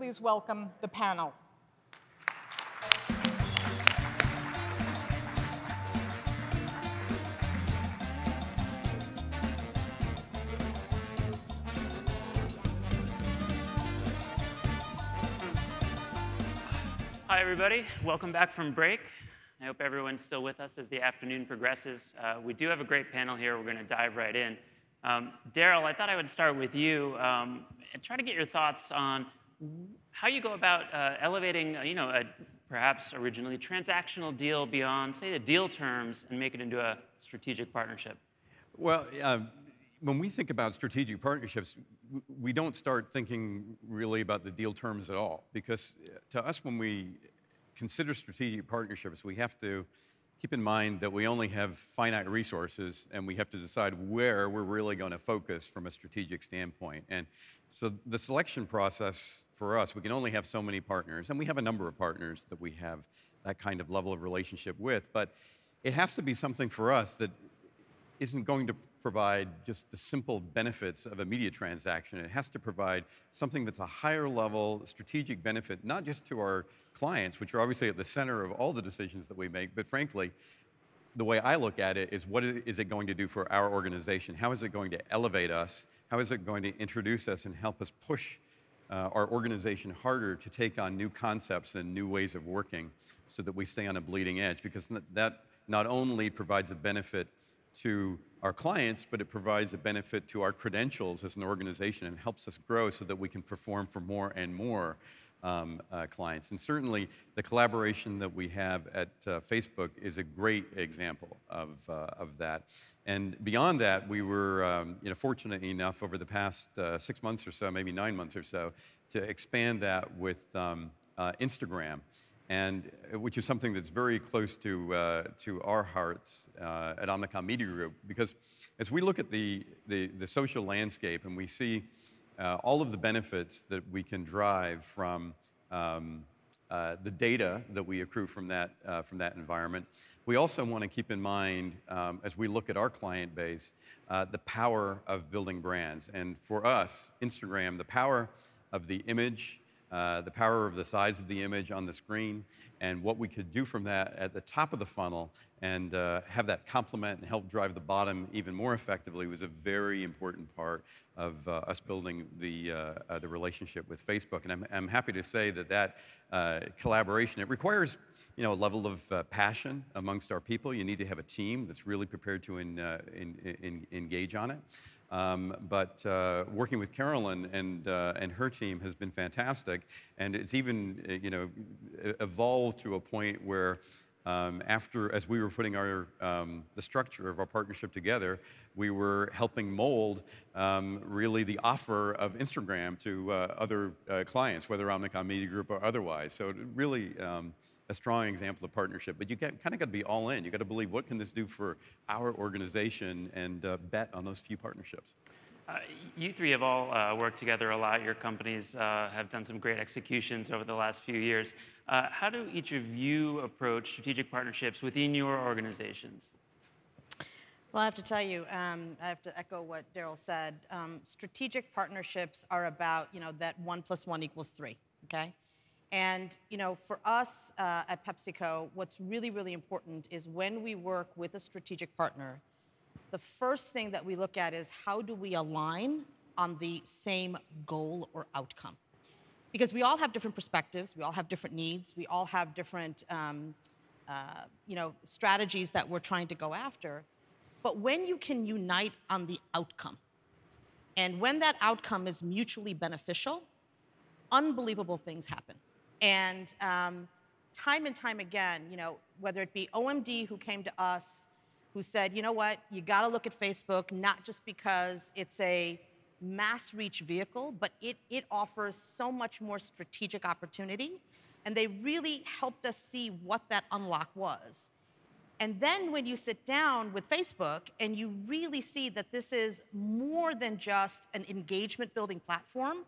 please welcome the panel. Hi, everybody. Welcome back from break. I hope everyone's still with us as the afternoon progresses. Uh, we do have a great panel here. We're going to dive right in. Um, Daryl, I thought I would start with you um, and try to get your thoughts on how you go about uh, elevating, uh, you know, a perhaps originally transactional deal beyond, say, the deal terms and make it into a strategic partnership. Well, when we think about strategic partnerships, we don't start thinking really about the deal terms at all. Because uh, to us, when we consider strategic partnerships, we have to keep in mind that we only have finite resources and we have to decide where we're really going to focus from a strategic standpoint. And so the selection process for us, we can only have so many partners, and we have a number of partners that we have that kind of level of relationship with, but it has to be something for us that isn't going to provide just the simple benefits of a media transaction. It has to provide something that's a higher level strategic benefit, not just to our clients, which are obviously at the center of all the decisions that we make, but frankly, the way I look at it is what is it going to do for our organization? How is it going to elevate us? How is it going to introduce us and help us push uh, our organization harder to take on new concepts and new ways of working so that we stay on a bleeding edge? Because that not only provides a benefit to our clients, but it provides a benefit to our credentials as an organization and helps us grow so that we can perform for more and more um, uh, clients. And certainly, the collaboration that we have at uh, Facebook is a great example of, uh, of that. And beyond that, we were um, you know, fortunate enough over the past uh, six months or so, maybe nine months or so, to expand that with um, uh, Instagram and uh, which is something that's very close to, uh, to our hearts uh, at Omnicom Media Group. Because as we look at the, the, the social landscape and we see uh, all of the benefits that we can drive from um, uh, the data that we accrue from that, uh, from that environment, we also want to keep in mind, um, as we look at our client base, the power of building brands. And for us, Instagram, the power of the image uh, the power of the size of the image on the screen, and what we could do from that at the top of the funnel and uh, have that complement and help drive the bottom even more effectively was a very important part of uh, us building the, uh, uh, the relationship with Facebook. And I'm, I'm happy to say that that collaboration, it requires you know, a level of passion amongst our people. You need to have a team that's really prepared to in, in, in, engage on it. Um, but uh, working with Carolyn and, uh, and her team has been fantastic. And it's even, uh, you know, evolved to a point where um, after, as we were putting our, um, the structure of our partnership together, we were helping mold um, really the offer of Instagram to uh, other uh, clients, whether Omnicom Media Group or otherwise. So it really, um, a strong example of partnership. But you kind of got to be all in. You got to believe what can this do for our organization and uh, bet on those few partnerships. Uh, you three have all uh, worked together a lot. Your companies uh, have done some great executions over the last few years. Uh, how do each of you approach strategic partnerships within your organizations? Well, I have to tell you, um, I have to echo what Daryl said. Um, strategic partnerships are about, you know, that one plus one equals three, okay? And you know, for us uh, at PepsiCo, what's really, really important is when we work with a strategic partner, the first thing that we look at is how do we align on the same goal or outcome? Because we all have different perspectives, we all have different needs, we all have different um, uh, you know, strategies that we're trying to go after. But when you can unite on the outcome, and when that outcome is mutually beneficial, unbelievable things happen. And um, time and time again, you know, whether it be OMD who came to us, who said, you know what, you got to look at Facebook not just because it's a mass reach vehicle, but it, it offers so much more strategic opportunity. And they really helped us see what that unlock was. And then when you sit down with Facebook and you really see that this is more than just an engagement building platform,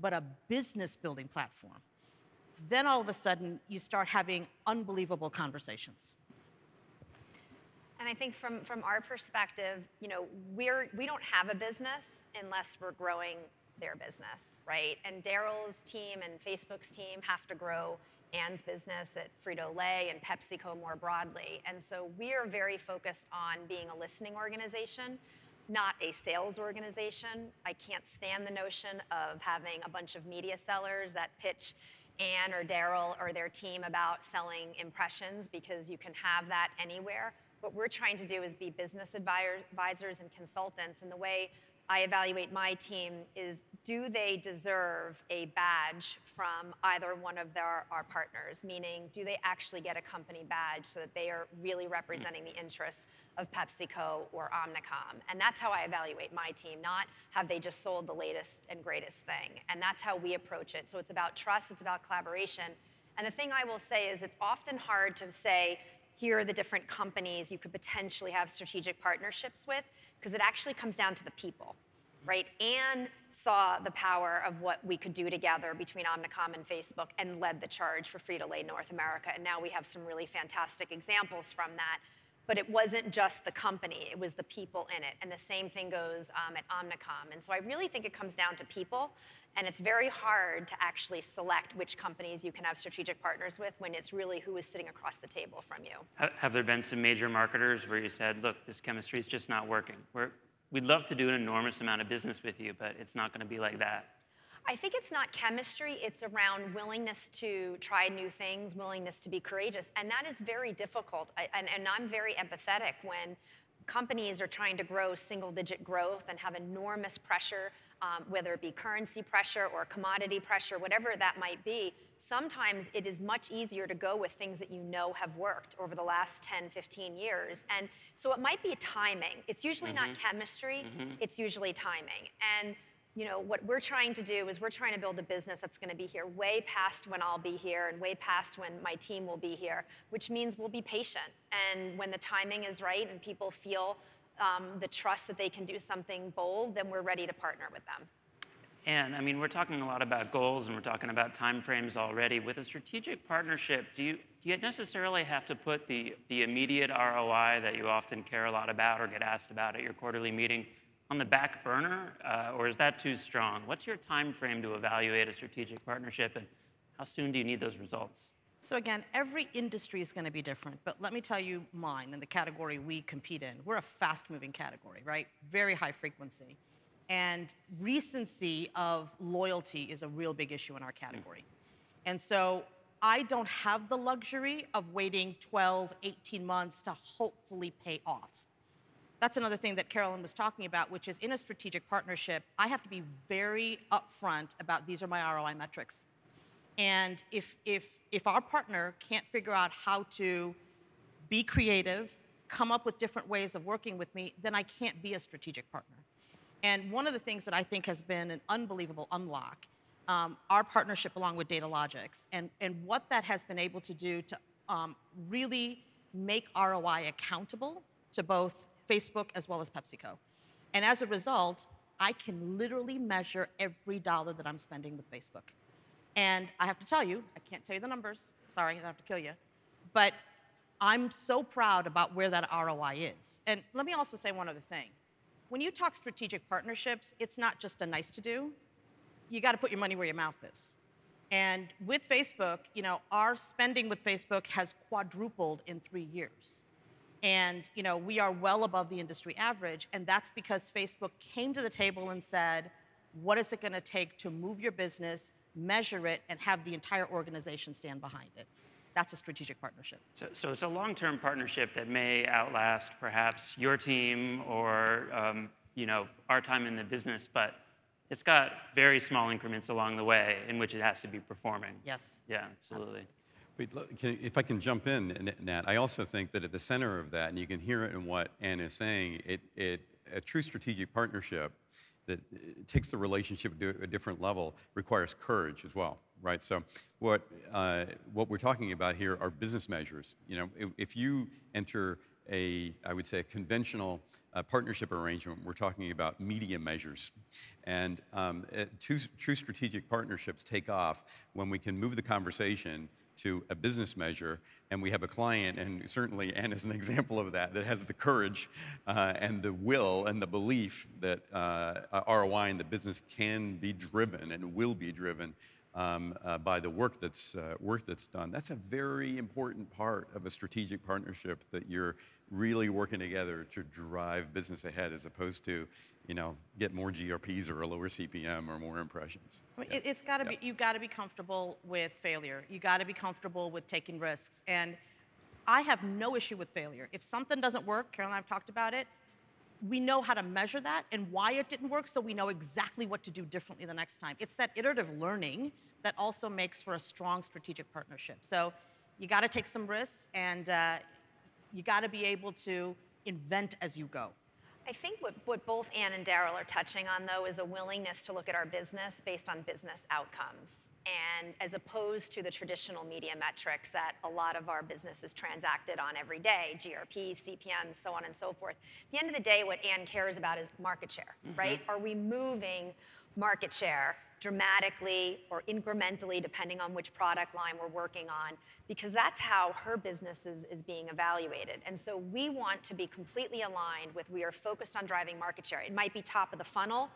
but a business building platform then all of a sudden you start having unbelievable conversations. And I think from, from our perspective, you know, we're, we don't have a business unless we're growing their business, right? And Daryl's team and Facebook's team have to grow Ann's business at Frito Lay and PepsiCo more broadly. And so we are very focused on being a listening organization, not a sales organization. I can't stand the notion of having a bunch of media sellers that pitch Ann or Daryl or their team about selling impressions because you can have that anywhere. What we're trying to do is be business advisors and consultants. And the way I evaluate my team is do they deserve a badge from either one of their, our partners? Meaning, do they actually get a company badge so that they are really representing the interests of PepsiCo or Omnicom? And that's how I evaluate my team, not have they just sold the latest and greatest thing. And that's how we approach it. So it's about trust, it's about collaboration. And the thing I will say is it's often hard to say, here are the different companies you could potentially have strategic partnerships with, because it actually comes down to the people, right? Ann saw the power of what we could do together between Omnicom and Facebook and led the charge for Frito-Lay North America. And now we have some really fantastic examples from that. But it wasn't just the company, it was the people in it. And the same thing goes um, at Omnicom. And so I really think it comes down to people. And it's very hard to actually select which companies you can have strategic partners with when it's really who is sitting across the table from you. Have there been some major marketers where you said, look, this chemistry is just not working? We're, we'd love to do an enormous amount of business with you, but it's not going to be like that. I think it's not chemistry, it's around willingness to try new things, willingness to be courageous. And that is very difficult. I, and, and I'm very empathetic when companies are trying to grow single digit growth and have enormous pressure, um, whether it be currency pressure or commodity pressure, whatever that might be. Sometimes it is much easier to go with things that you know have worked over the last 10, 15 years. And so it might be timing. It's usually mm-hmm. not chemistry, mm-hmm. it's usually timing. And you know, what we're trying to do is we're trying to build a business that's going to be here way past when I'll be here and way past when my team will be here, which means we'll be patient. And when the timing is right and people feel um, the trust that they can do something bold, then we're ready to partner with them. And I mean, we're talking a lot about goals and we're talking about timeframes already. With a strategic partnership, do you, do you necessarily have to put the, the immediate ROI that you often care a lot about or get asked about at your quarterly meeting on the back burner, uh, or is that too strong? What's your time frame to evaluate a strategic partnership, and how soon do you need those results? So again, every industry is going to be different, but let me tell you mine and the category we compete in. We're a fast-moving category, right? Very high frequency. And recency of loyalty is a real big issue in our category. And so I don't have the luxury of waiting 12, 18 months to hopefully pay off that's another thing that Carolyn was talking about, which is in a strategic partnership, I have to be very upfront about these are my ROI metrics. And if, if, if our partner can't figure out how to be creative, come up with different ways of working with me, then I can't be a strategic partner. And one of the things that I think has been an unbelievable unlock, um, our partnership along with Datalogix, and, and what that has been able to do to um, really make ROI accountable to both Facebook as well as PepsiCo. And as a result, I can literally measure every dollar that I'm spending with Facebook. And I have to tell you, I can't tell you the numbers, sorry, I have to kill you, but I'm so proud about where that ROI is. And let me also say one other thing. When you talk strategic partnerships, it's not just a nice to do. You got to put your money where your mouth is. And with Facebook, you know, our spending with Facebook has quadrupled in three years. And you know, we are well above the industry average, and that's because Facebook came to the table and said, what is it going to take to move your business, measure it, and have the entire organization stand behind it? That's a strategic partnership. So, so it's a long-term partnership that may outlast perhaps your team or um, you know our time in the business, but it's got very small increments along the way in which it has to be performing. Yes. Yeah, absolutely. absolutely. If I can jump in, Nat, I also think that at the center of that, and you can hear it in what Anne is saying, it, it, a true strategic partnership that uh, takes the relationship to a different level requires courage as well, right? So what, uh, what we're talking about here are business measures. You know, if, if you enter a, I would say, a conventional uh, partnership arrangement, we're talking about media measures. And um, it, two, true strategic partnerships take off when we can move the conversation to a business measure, and we have a client, and certainly Ann is an example of that, that has the courage uh, and the will and the belief that uh, ROI in the business can be driven and will be driven um, uh, by the work that's, uh, work that's done. That's a very important part of a strategic partnership that you're really working together to drive business ahead as opposed to, you know, get more GRPs or a lower CPM or more impressions. I mean, it, it's got to be, you've got to be comfortable with failure. You got to be comfortable with taking risks. And I have no issue with failure. If something doesn't work, Carol and I have talked about it, we know how to measure that and why it didn't work, so we know exactly what to do differently the next time. It's that iterative learning that also makes for a strong strategic partnership. So you got to take some risks, and uh, you got to be able to invent as you go. I think what, what both Ann and Daryl are touching on, though, is a willingness to look at our business based on business outcomes. And as opposed to the traditional media metrics that a lot of our business is transacted on every day, GRPs, CPM, so on and so forth. At the end of the day, what Ann cares about is market share, mm-hmm. right? Are we moving market share dramatically or incrementally, depending on which product line we're working on, because that's how her business is, is being evaluated. And so we want to be completely aligned with we are focused on driving market share. It might be top of the funnel.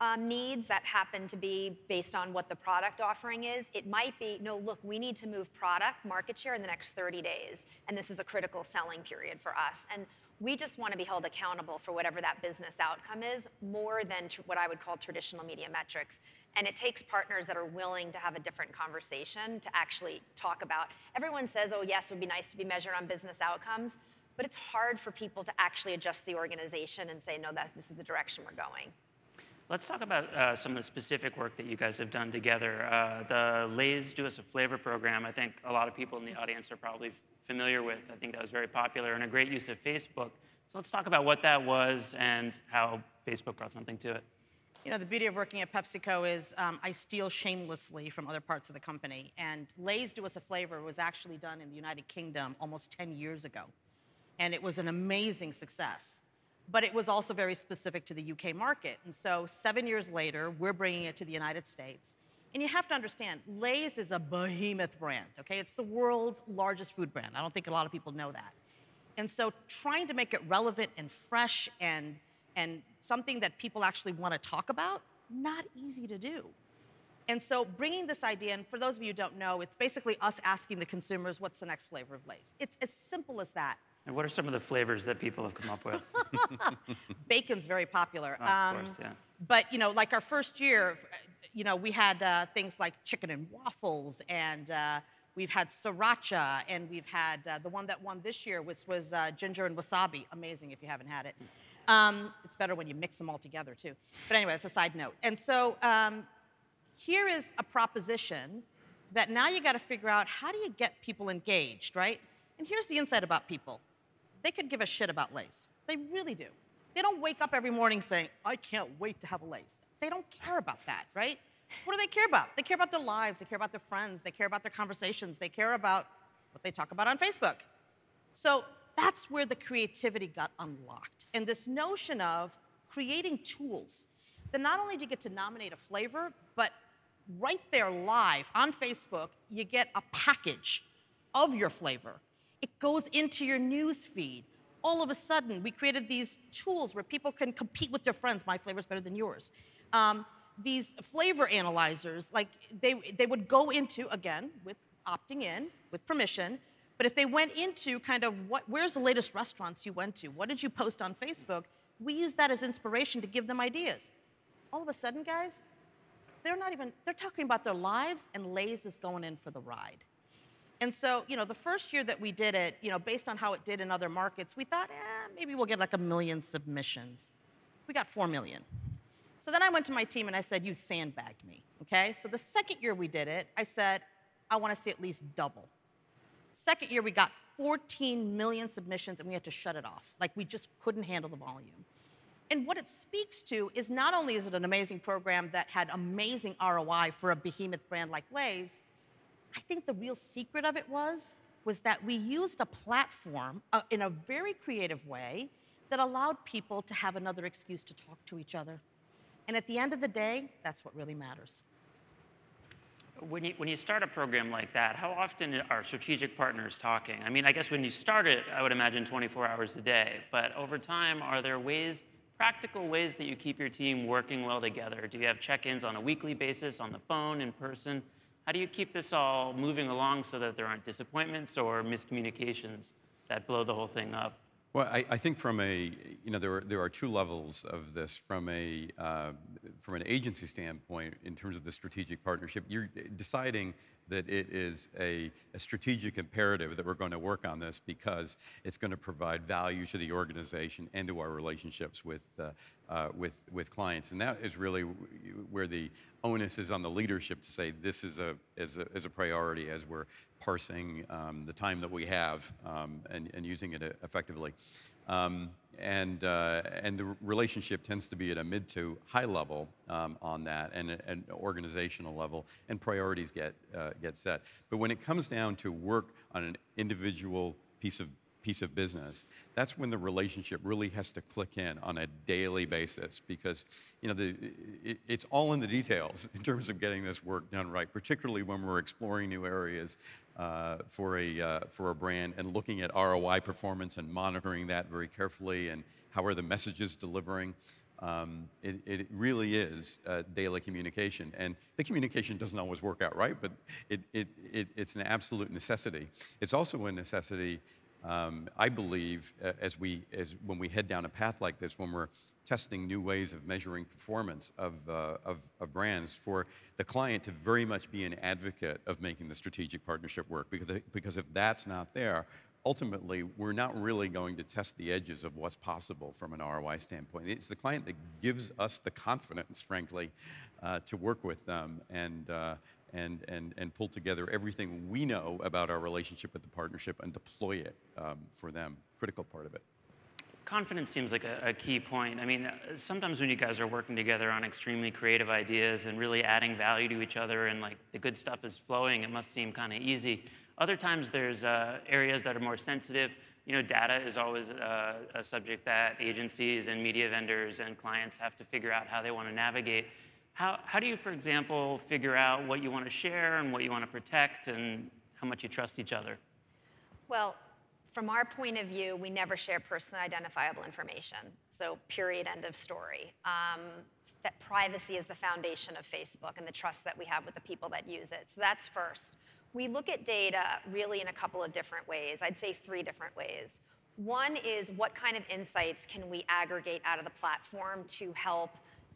Um, needs that happen to be based on what the product offering is. It might be, no, look, we need to move product market share in the next 30 days, and this is a critical selling period for us. And we just want to be held accountable for whatever that business outcome is more than what I would call traditional media metrics. And it takes partners that are willing to have a different conversation to actually talk about. Everyone says, oh, yes, it would be nice to be measured on business outcomes, but it's hard for people to actually adjust the organization and say, no, this is the direction we're going. Let's talk about uh, some of the specific work that you guys have done together. Uh, the Lay's Do Us a Flavor program, I think a lot of people in the audience are probably familiar with. I think that was very popular and a great use of Facebook. So let's talk about what that was and how Facebook brought something to it. You know, the beauty of working at PepsiCo is um, I steal shamelessly from other parts of the company. And Lay's Do Us a Flavor was actually done in the United Kingdom almost 10 years ago. And it was an amazing success. But it was also very specific to the UK market. And so seven years later, we're bringing it to the United States. And you have to understand, Lay's is a behemoth brand, okay? It's the world's largest food brand. I don't think a lot of people know that. And so trying to make it relevant and fresh and, and something that people actually want to talk about, not easy to do. And so bringing this idea, and for those of you who don't know, it's basically us asking the consumers, what's the next flavor of Lay's? It's as simple as that. And what are some of the flavors that people have come up with? Bacon's very popular. Oh, of um, course, yeah. But, you know, like our first year, you know, we had uh, things like chicken and waffles, and uh, we've had sriracha, and we've had uh, the one that won this year, which was uh, ginger and wasabi. Amazing if you haven't had it. Um, it's better when you mix them all together, too. But anyway, that's a side note. And so um, here is a proposition that now you got to figure out how do you get people engaged, right? And here's the insight about people they could give a shit about Lay's. They really do. They don't wake up every morning saying, I can't wait to have a Lay's. They don't care about that, right? What do they care about? They care about their lives, they care about their friends, they care about their conversations, they care about what they talk about on Facebook. So that's where the creativity got unlocked. And this notion of creating tools that not only do you get to nominate a flavor, but right there live on Facebook, you get a package of your flavor. It goes into your news feed. All of a sudden, we created these tools where people can compete with their friends. My flavor's better than yours um, these flavor analyzers, like they, they would go into, again, with opting in, with permission, but if they went into kind of what, where's the latest restaurants you went to? What did you post on Facebook? We use that as inspiration to give them ideas. All of a sudden, guys, they're not even, they're talking about their lives and Lay's is going in for the ride. And so, you know, the first year that we did it, you know, based on how it did in other markets, we thought, eh, maybe we'll get like a million submissions. We got four million. So then I went to my team and I said, You sandbagged me. Okay? So the second year we did it, I said, I want to see at least double. Second year, we got 14 million submissions and we had to shut it off. Like we just couldn't handle the volume. And what it speaks to is not only is it an amazing program that had amazing ROI for a behemoth brand like Lay's, I think the real secret of it was was that we used a platform uh, in a very creative way that allowed people to have another excuse to talk to each other. And at the end of the day, that's what really matters. When you, when you start a program like that, how often are strategic partners talking? I mean, I guess when you start it, I would imagine 24 hours a day. But over time, are there ways, practical ways that you keep your team working well together? Do you have check-ins on a weekly basis, on the phone, in person? How do you keep this all moving along so that there aren't disappointments or miscommunications that blow the whole thing up? Well, I, I, think from a, you know, there are, there are two levels of this. From a, uh, from an agency standpoint, in terms of the strategic partnership, you're deciding that it is a, a, strategic imperative that we're going to work on this because it's going to provide value to the organization and to our relationships with, uh, uh, with, with clients. And that is really where the onus is on the leadership to say this is a, is a, a priority as we're parsing um, the time that we have um, and, and using it effectively. Um, and, uh, and the relationship tends to be at a mid to high level um, on that and an organizational level, and priorities get, uh, get set. But when it comes down to work on an individual piece of piece of business, that's when the relationship really has to click in on a daily basis because you know the, it, it's all in the details in terms of getting this work done right, particularly when we're exploring new areas uh, for, a, uh, for a brand and looking at ROI performance and monitoring that very carefully and how are the messages delivering. Um, it, it, really is uh, daily communication. And the communication doesn't always work out right, but it, it, it's an absolute necessity. It's also a necessity um, I believe uh, as we, as when we head down a path like this, when we're testing new ways of measuring performance of, uh, of, of, brands, for the client to very much be an advocate of making the strategic partnership work. Because, because if that's not there, ultimately, we're not really going to test the edges of what's possible from an ROI standpoint. It's the client that gives us the confidence, frankly, uh, to work with them. And, uh, and, and, and pull together everything we know about our relationship with the partnership and deploy it um, for them. Critical part of it. Confidence seems like a, a, key point. I mean, sometimes when you guys are working together on extremely creative ideas and really adding value to each other and like the good stuff is flowing, it must seem kind of easy. Other times there's uh, areas that are more sensitive. You know, data is always uh, a subject that agencies and media vendors and clients have to figure out how they want to navigate. How, how do you, for example, figure out what you want to share and what you want to protect and how much you trust each other? Well, from our point of view, we never share personally identifiable information. So, period, end of story. Um, that privacy is the foundation of Facebook and the trust that we have with the people that use it. So, that's first. We look at data really in a couple of different ways. I'd say three different ways. One is what kind of insights can we aggregate out of the platform to help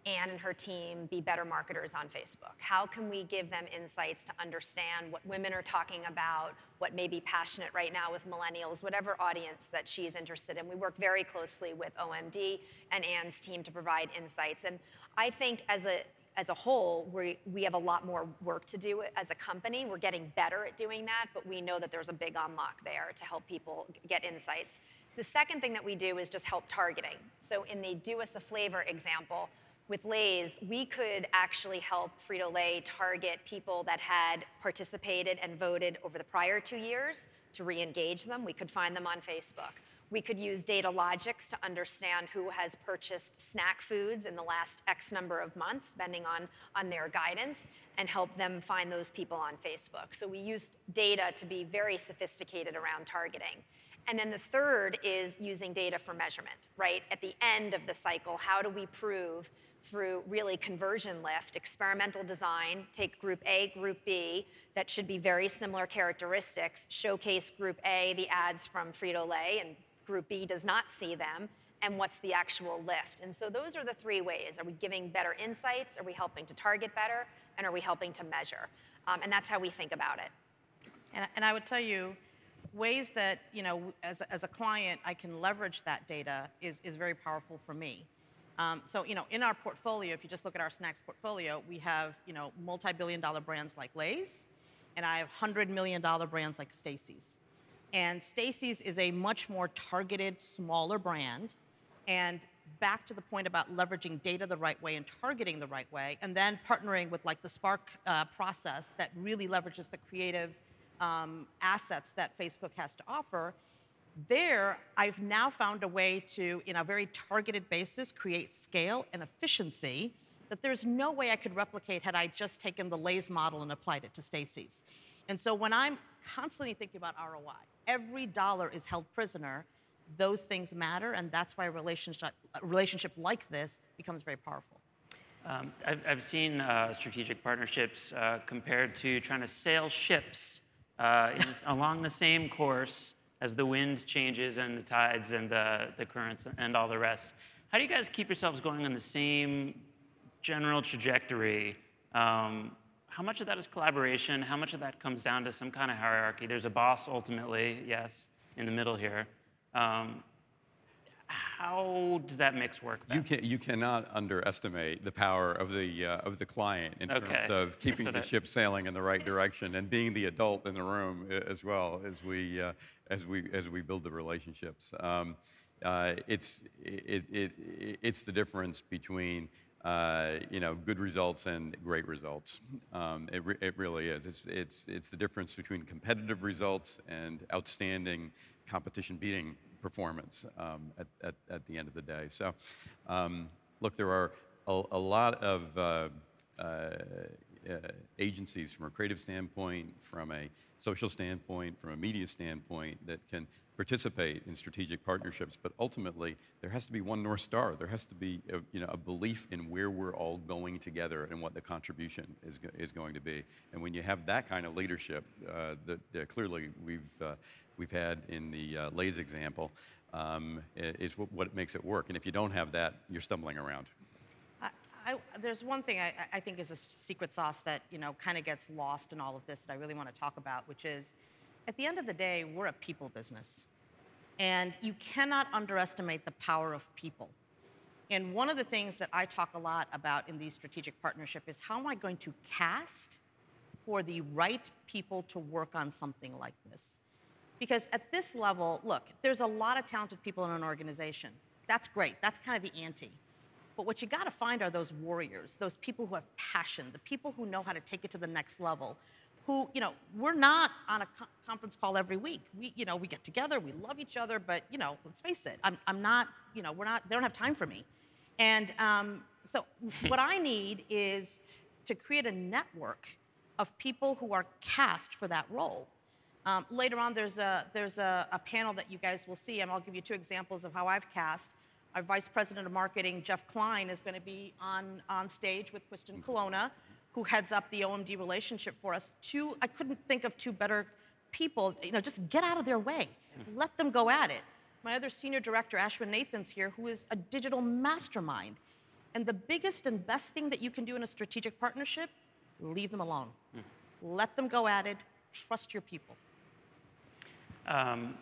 Ann and her team be better marketers on Facebook? How can we give them insights to understand what women are talking about, what may be passionate right now with millennials, whatever audience that she's interested in? We work very closely with OMD and Ann's team to provide insights. And I think as a as a whole, we, we have a lot more work to do as a company. We're getting better at doing that, but we know that there's a big unlock there to help people get insights. The second thing that we do is just help targeting. So in the do us a flavor example, with Lay's, we could actually help Frito Lay target people that had participated and voted over the prior two years to re engage them. We could find them on Facebook. We could use Datalogix to understand who has purchased snack foods in the last X number of months, depending on, on their guidance, and help them find those people on Facebook. So we used data to be very sophisticated around targeting. And then the third is using data for measurement, right? At the end of the cycle, how do we prove through really conversion lift, experimental design, take group A, group B, that should be very similar characteristics, showcase group A, the ads from Frito-Lay, and group B does not see them, and what's the actual lift. And so those are the three ways. Are we giving better insights? Are we helping to target better? And are we helping to measure? Um, and that's how we think about it. And, and I would tell you, ways that, you know, as, as a client, I can leverage that data is, is very powerful for me. Um, so, you know, in our portfolio, if you just look at our snacks portfolio, we have, you know, multi-billion dollar brands like Lay's, and I have $100 million brands like Stacy's. And Stacy's is a much more targeted, smaller brand. And back to the point about leveraging data the right way and targeting the right way, and then partnering with like the Spark uh, process that really leverages the creative um, assets that Facebook has to offer, there, I've now found a way to, in a very targeted basis, create scale and efficiency that there's no way I could replicate had I just taken the Lay's model and applied it to Stacy's. And so when I'm constantly thinking about ROI, every dollar is held prisoner. Those things matter, and that's why a relationship, a relationship like this becomes very powerful. Um, I've, I've seen uh, strategic partnerships uh, compared to trying to sail ships uh, in, along the same course as the wind changes and the tides and the, the currents and all the rest. How do you guys keep yourselves going on the same general trajectory? Um, how much of that is collaboration? How much of that comes down to some kind of hierarchy? There's a boss ultimately, yes, in the middle here. Um, how does that mix work? You, can, you cannot underestimate the power of the, uh, of the client in Okay. terms of keeping the ship sailing in the right direction and being the adult in the room as well as we, uh, as we, as we build the relationships. Um, uh, it's, it, it, it, it's the difference between uh, you know, good results and great results. Um, it, re- it really is. It's, it's, it's the difference between competitive results and outstanding competition beating performance um, at, at, at the end of the day. So, um, look, there are a, a lot of uh, uh, agencies from a creative standpoint, from a social standpoint, from a media standpoint that can participate in strategic partnerships. But ultimately, there has to be one North Star. There has to be a, you know, a belief in where we're all going together and what the contribution is, is going to be. And when you have that kind of leadership uh, that uh, clearly we've, uh, we've had in the uh, Lay's example, um, is what, what makes it work. And if you don't have that, you're stumbling around. I, there's one thing I, I think is a secret sauce that you know kind of gets lost in all of this that I really want to talk about, which is, at the end of the day, we're a people business, and you cannot underestimate the power of people. And one of the things that I talk a lot about in these strategic partnership is how am I going to cast for the right people to work on something like this? Because at this level, look, there's a lot of talented people in an organization. That's great. That's kind of the ante. But what you got to find are those warriors, those people who have passion, the people who know how to take it to the next level. Who, you know, we're not on a co- conference call every week. We, you know, we get together, we love each other, but you know, let's face it, I'm, I'm not, you know, we're not. They don't have time for me. And um, so, what I need is to create a network of people who are cast for that role. Um, later on, there's, a, there's a, a panel that you guys will see, and I'll give you two examples of how I've cast. Our Vice President of Marketing, Jeff Klein, is going to be on, on stage with Kristen mm-hmm. Colonna, who heads up the OMD relationship for us. Two, I couldn't think of two better people. You know, just get out of their way. Mm-hmm. Let them go at it. My other senior director, Ashwin Nathan's here, who is a digital mastermind. And the biggest and best thing that you can do in a strategic partnership, leave them alone. Hmm. Let them go at it. Trust your people. Um,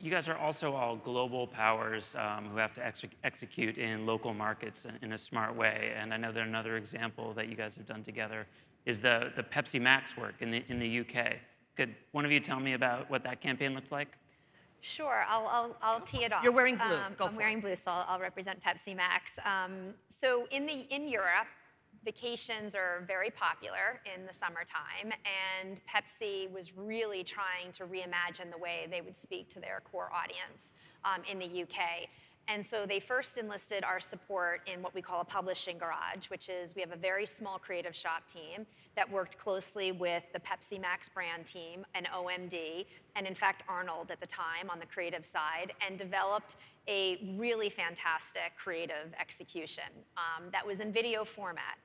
you guys are also all global powers um, who have to ex- execute in local markets in, in a smart way. And I know that another example that you guys have done together is the, the Pepsi Max work in the, in the UK. Could one of you tell me about what that campaign looked like? Sure, I'll, I'll, I'll tee it off. You're wearing blue. Um, Go I'm for wearing it. blue, so I'll, I'll represent Pepsi Max. Um, so in the in Europe, vacations are very popular in the summertime, and Pepsi was really trying to reimagine the way they would speak to their core audience um, in the UK. And so they first enlisted our support in what we call a publishing garage, which is we have a very small creative shop team that worked closely with the Pepsi Max brand team and OMD, and in fact, Arnold at the time on the creative side, and developed a really fantastic creative execution um, that was in video format.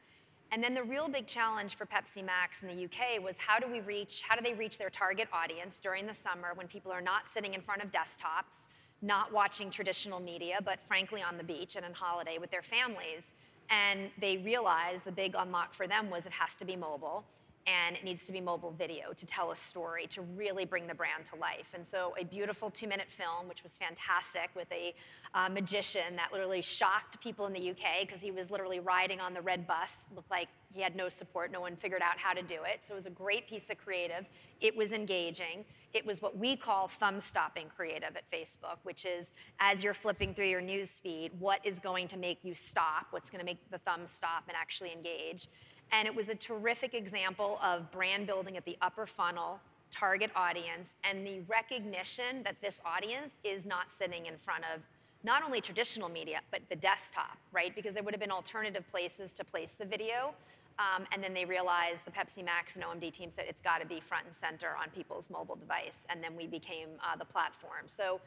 And then the real big challenge for Pepsi Max in the UK was how do we reach, how do they reach their target audience during the summer when people are not sitting in front of desktops, not watching traditional media, but frankly on the beach and on holiday with their families. And they realized the big unlock for them was it has to be mobile and it needs to be mobile video to tell a story, to really bring the brand to life. And so, a beautiful two minute film, which was fantastic, with a uh, magician that literally shocked people in the UK because he was literally riding on the red bus, looked like he had no support, no one figured out how to do it. So, it was a great piece of creative. It was engaging. It was what we call thumb stopping creative at Facebook, which is as you're flipping through your news feed, what is going to make you stop? What's going to make the thumb stop and actually engage? And it was a terrific example of brand building at the upper funnel, target audience, and the recognition that this audience is not sitting in front of not only traditional media, but the desktop, right? Because there would have been alternative places to place the video. Um, and then they realized the Pepsi Max and OMD team said it's got to be front and center on people's mobile device. And then we became uh, the platform. So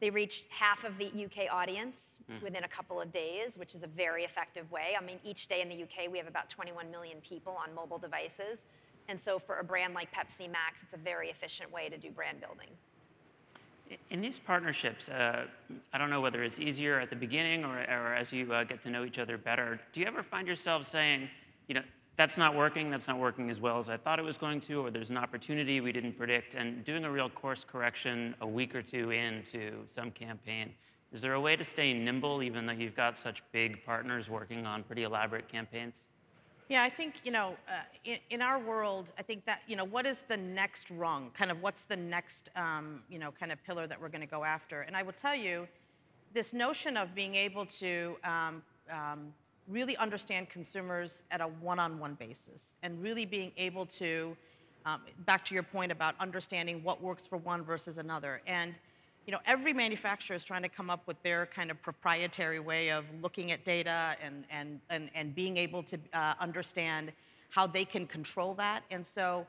they reached half of the UK audience mm. within a couple of days, which is a very effective way. I mean, each day in the UK, we have about 21 million people on mobile devices. And so for a brand like Pepsi Max, it's a very efficient way to do brand building. In these partnerships, uh, I don't know whether it's easier at the beginning or, or as you uh, get to know each other better, do you ever find yourself saying, you know, that's not working, that's not working as well as I thought it was going to, or there's an opportunity we didn't predict, and doing a real course correction a week or two into some campaign. Is there a way to stay nimble even though you've got such big partners working on pretty elaborate campaigns? Yeah, I think, you know, uh, in, in, our world, I think that, you know, what is the next rung? Kind of what's the next, um, you know, kind of pillar that we're going to go after? And I will tell you, this notion of being able to um, um, really understand consumers at a one-on-one basis and really being able to, um, back to your point about understanding what works for one versus another. And you know, every manufacturer is trying to come up with their kind of proprietary way of looking at data and, and, and, and being able to uh, understand how they can control that. And so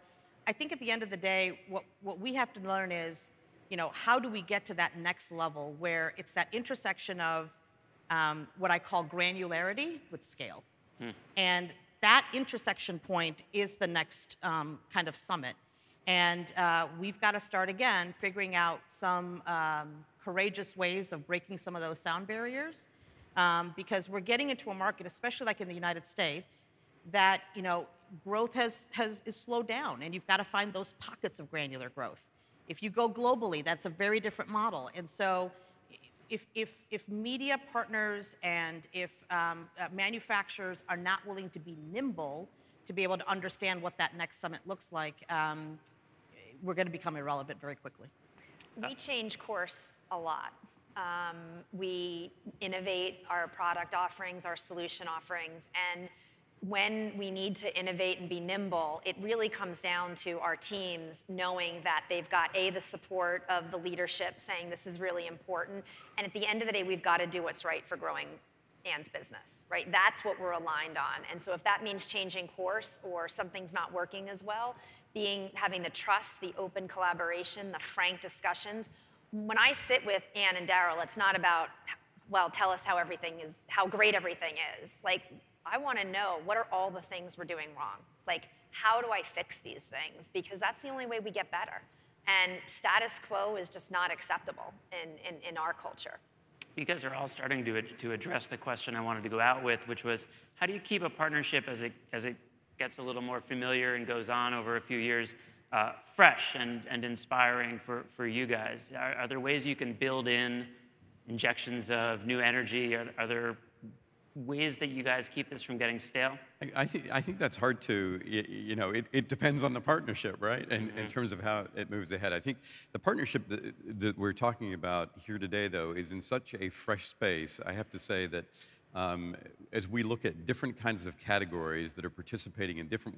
I think at the end of the day, what, what we have to learn is, you know, how do we get to that next level where it's that intersection of um, what I call granularity with scale. Hmm. And that intersection point is the next um, kind of summit. And uh, we've got to start again figuring out some um, courageous ways of breaking some of those sound barriers um, because we're getting into a market, especially like in the United States, that you know growth has, has is slowed down and you've got to find those pockets of granular growth. If you go globally, that's a very different model. And so if, if, if media partners and if um, uh, manufacturers are not willing to be nimble to be able to understand what that next summit looks like, um, we're going to become irrelevant very quickly. We change course a lot. Um, we innovate our product offerings, our solution offerings, and when we need to innovate and be nimble, it really comes down to our teams knowing that they've got A, the support of the leadership saying this is really important, and at the end of the day, we've got to do what's right for growing Ann's business, right? That's what we're aligned on. And so if that means changing course or something's not working as well, being having the trust, the open collaboration, the frank discussions. When I sit with Ann and Daryl, it's not about, well, tell us how everything is, how great everything is. Like, I want to know what are all the things we're doing wrong? Like, how do I fix these things? Because that's the only way we get better. And status quo is just not acceptable in, in, in our culture. You guys are all starting to, to address the question I wanted to go out with, which was how do you keep a partnership as it, as it gets a little more familiar and goes on over a few years, uh, fresh and, and inspiring for, for you guys? Are, are, there ways you can build in injections of new energy? Are, are there ways that you guys keep this from getting stale? I, think, I think that's hard to, you know, it, it depends on the partnership, right? And mm-hmm. in terms of how it moves ahead. I think the partnership that, that we're talking about here today, though, is in such a fresh space. I have to say that um, as we look at different kinds of categories that are participating in different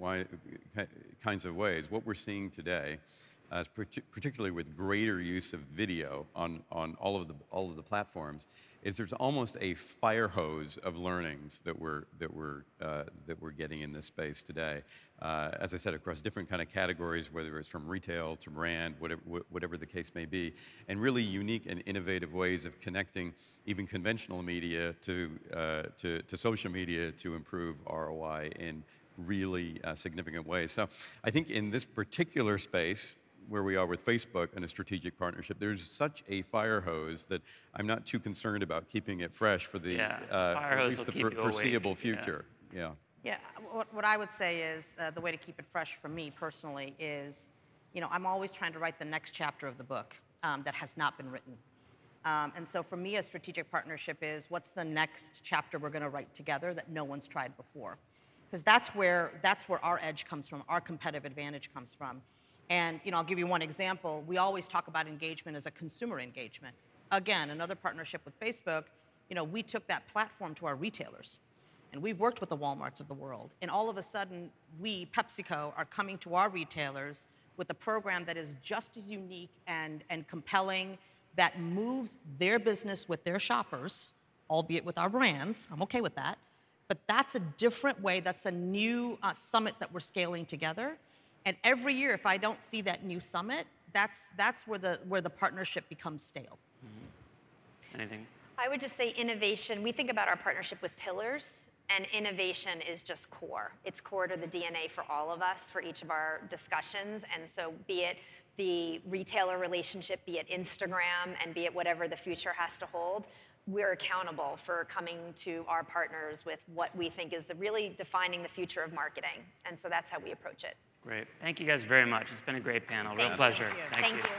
kinds of ways, what we're seeing today, uh, particularly with greater use of video on, on all, of the, all of the platforms, is there's almost a fire hose of learnings that we're, that we're, uh, that we're getting in this space today. Uh, as I said, across different kind of categories, whether it's from retail to brand, whatever, whatever the case may be, and really unique and innovative ways of connecting even conventional media to, uh, to, to, social media to improve ROI in really uh, significant ways. So I think in this particular space, where we are with Facebook and a strategic partnership, there's such a fire hose that I'm not too concerned about keeping it fresh for the yeah, uh, for at least the for, foreseeable future. Yeah. yeah. Yeah. What, what I would say is uh, the way to keep it fresh for me personally is, you know, I'm always trying to write the next chapter of the book um, that has not been written. Um, and so for me, a strategic partnership is what's the next chapter we're going to write together that no one's tried before? Because that's where that's where our edge comes from, our competitive advantage comes from. And you know, I'll give you one example. We always talk about engagement as a consumer engagement. Again, another partnership with Facebook, you know, we took that platform to our retailers. And we've worked with the Walmarts of the world. And all of a sudden, we, PepsiCo, are coming to our retailers with a program that is just as unique and, and compelling that moves their business with their shoppers, albeit with our brands. I'm okay with that. But that's a different way, that's a new uh, summit that we're scaling together. And every year, if I don't see that new summit, that's, that's where, the, where the partnership becomes stale. Mm-hmm. Anything? I would just say innovation. We think about our partnership with pillars, and innovation is just core. It's core to the DNA for all of us, for each of our discussions. And so, be it the retailer relationship, be it Instagram, and be it whatever the future has to hold, we're accountable for coming to our partners with what we think is the really defining the future of marketing. And so that's how we approach it. Great. Thank you guys very much. It's been a great panel. Real Thank you. pleasure. Thank you. Thank you.